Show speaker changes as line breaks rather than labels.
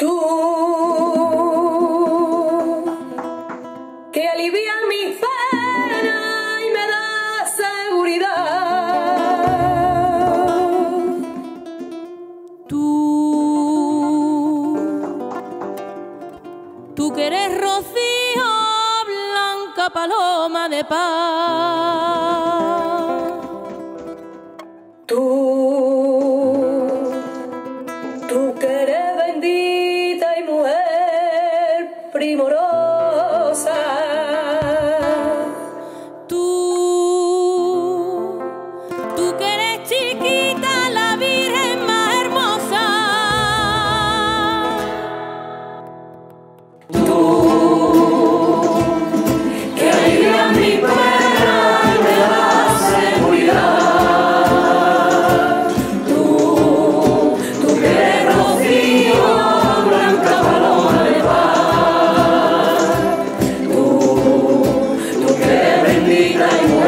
Tú que alivias mi pena y me das seguridad.
Tú, tú que eres rocío, blanca paloma de paz. Tú. be thy will.